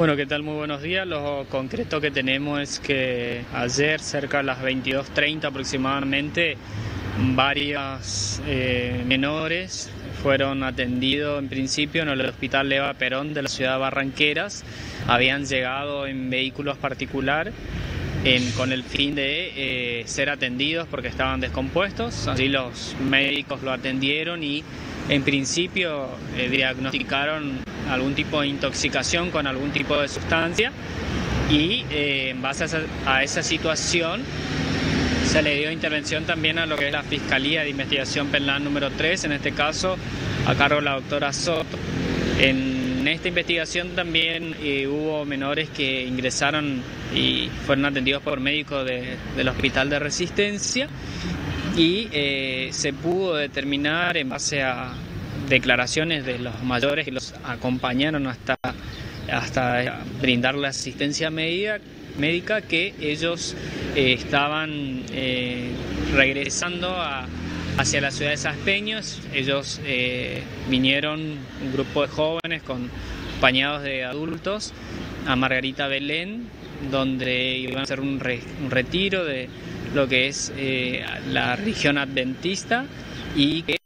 Bueno, ¿qué tal? Muy buenos días. Lo concreto que tenemos es que ayer, cerca de las 22.30 aproximadamente, varias eh, menores fueron atendidos en principio en el Hospital Leva Perón de la ciudad de Barranqueras. Habían llegado en vehículos particulares con el fin de eh, ser atendidos porque estaban descompuestos. Así los médicos lo atendieron y en principio eh, diagnosticaron algún tipo de intoxicación con algún tipo de sustancia y eh, en base a esa, situación se le dio intervención también a lo que es la Fiscalía de Investigación Penal número 3, en este caso a cargo de la doctora Soto. En esta investigación también eh, hubo menores que ingresaron y fueron atendidos por médicos del Hospital de Resistencia y eh, se pudo determinar en base a declaraciones de los mayores que los acompañaron hasta, hasta brindar la asistencia médica, que ellos eh, estaban eh, regresando hacia la ciudad de Saspeños. Ellos vinieron, un grupo de jóvenes con acompañados de adultos, a Margarita Belén, donde iban a hacer un retiro de lo que es eh, la religión adventista y que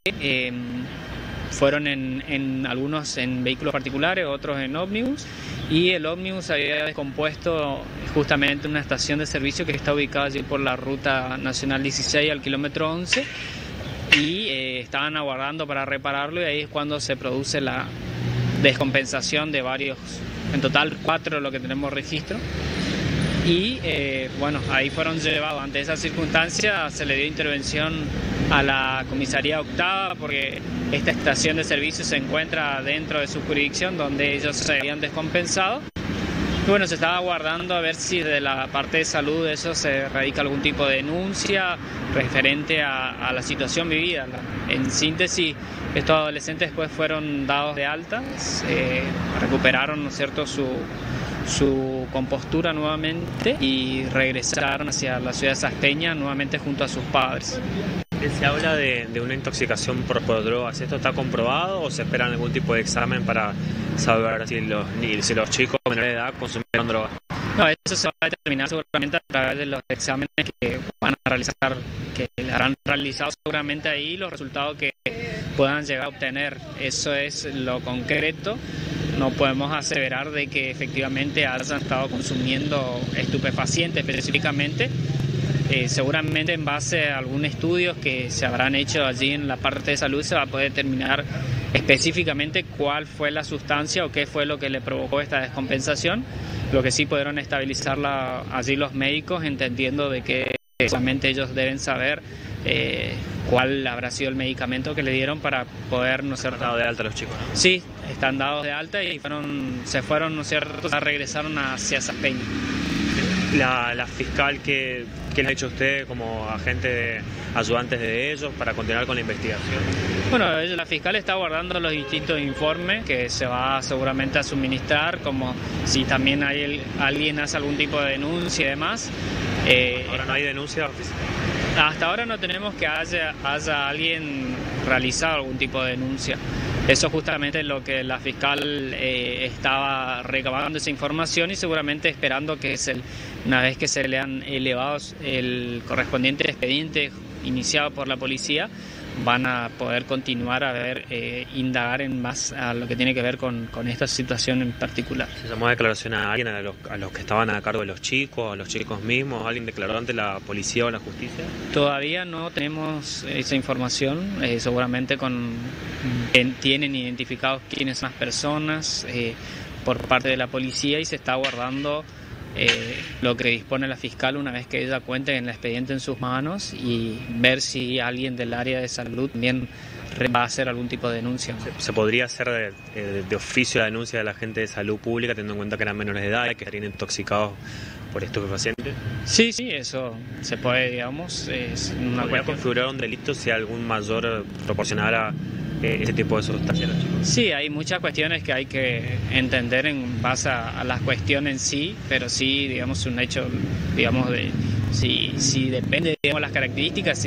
fueron en, algunos en vehículos particulares, otros en ómnibus y el ómnibus había descompuesto justamente una estación de servicio que está ubicada allí por la ruta nacional 16 al kilómetro 11 y eh, estaban aguardando para repararlo y ahí es cuando se produce la descompensación de varios, en total cuatro lo que tenemos registro y eh, bueno, ahí fueron llevados. Ante esa circunstancia se le dio intervención a la comisaría octava porque esta estación de servicio se encuentra dentro de su jurisdicción donde ellos se habían descompensado. Bueno, se estaba aguardando a ver si de la parte de salud de eso se radica algún tipo de denuncia referente a, la situación vivida. En síntesis, estos adolescentes después fueron dados de alta, recuperaron ¿no cierto? su su compostura nuevamente y regresaron hacia la ciudad de Saspeña nuevamente junto a sus padres. Se habla de, una intoxicación por, drogas. ¿Esto está comprobado o se esperan algún tipo de examen para saber si los, si los chicos de edad consumieron drogas? No, eso se va a determinar seguramente a través de los exámenes que van a realizar, que harán realizado seguramente ahí los resultados que puedan llegar a obtener. Eso es lo concreto no podemos aseverar de que efectivamente hayan estado consumiendo estupefacientes específicamente. Eh, seguramente en base a algún estudio que se habrán hecho allí en la parte de salud se va a poder determinar específicamente cuál fue la sustancia o qué fue lo que le provocó esta descompensación. Lo que sí pudieron estabilizarla allí los médicos entendiendo de que solamente ellos deben saber eh, cuál habrá sido el medicamento que le dieron para poder, ¿no ser Dado de alta los chicos, Sí, están dados de alta y fueron, se fueron, ¿no cierto?, regresaron hacia Saspeña. La, la fiscal que, que le ha hecho usted como agente de ayudantes de ellos para continuar con la investigación? Bueno, la fiscal está guardando los distintos informes que se va seguramente a suministrar, como si también hay alguien hace algún tipo de denuncia y demás. Eh, ¿Ahora no hay denuncia oficial? Hasta ahora no tenemos que haya, haya alguien realizado algún tipo de denuncia. Eso justamente lo que la fiscal eh, estaba recabando esa información y seguramente esperando que es el, una vez que se le han elevado el correspondiente expediente iniciado por la policía, van a poder continuar a ver, eh, indagar en más a lo que tiene que ver con, esta situación en particular. ¿Se llamó declaración a alguien, a los, a los, que estaban a cargo de los chicos, a los chicos mismos? ¿Alguien declaró ante la policía o la justicia? Todavía no tenemos esa información, eh, seguramente con tienen identificados quiénes son las personas eh, por parte de la policía y se está guardando eh, lo que dispone la fiscal una vez que ella cuente en el expediente en sus manos y ver si alguien del área de salud también va a hacer algún tipo de denuncia. ¿Se, podría hacer de, eh, de, oficio la denuncia de la gente de salud pública teniendo en cuenta que eran menores de edad y que estarían intoxicados por estupefacientes? Sí, sí, eso se puede, digamos. Es una ¿Podría configurar un delito si algún mayor proporcionara ese tipo de sustancias. Sí, hay muchas cuestiones que hay que entender en base a, a las cuestiones en sí, pero sí, digamos, un hecho, digamos, de si, si depende de las características,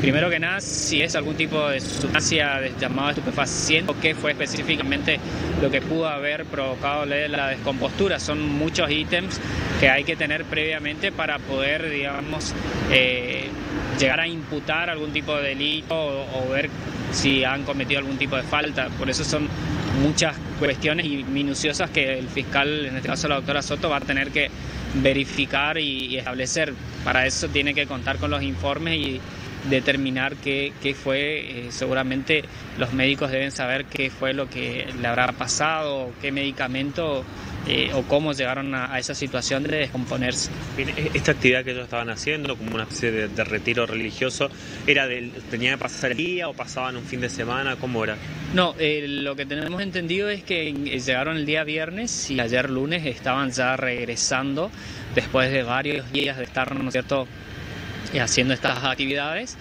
primero que nada, si es algún tipo de sustancia de, llamada estupefaciente o qué fue específicamente lo que pudo haber provocado la descompostura. Son muchos ítems que hay que tener previamente para poder, digamos, eh, llegar a imputar algún tipo de delito o, o ver si han cometido algún tipo de falta. Por eso son muchas cuestiones y minuciosas que el fiscal, en este caso la doctora Soto, va a tener que verificar y, establecer. Para eso tiene que contar con los informes y determinar qué, qué fue. Eh, seguramente los médicos deben saber qué fue lo que le habrá pasado, qué medicamento eh, o cómo llegaron a, a, esa situación de descomponerse. E-, esta actividad que ellos estaban haciendo, como una especie de, de retiro religioso, ¿era del, ¿tenía que pasar el día o pasaban un fin de semana? ¿Cómo era? No, eh, lo que tenemos entendido es que llegaron el día viernes y ayer lunes estaban ya regresando después de varios días de estar, ¿no es cierto?, haciendo estas actividades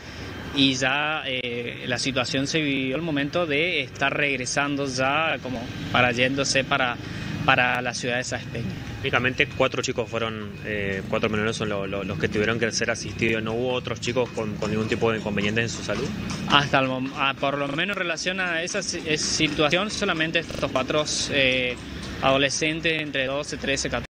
y ya eh, la situación se vivió el momento de estar regresando ya como para yéndose para para la ciudad de Saspeña. Únicamente cuatro chicos fueron, eh, cuatro menores son lo, lo, los que tuvieron que ser asistidos. ¿No hubo otros chicos con, con ningún tipo de inconvenientes en su salud? Hasta el ah, por lo menos en relación a esa situación, solamente estos cuatro eh, adolescentes entre 12, 13, 14.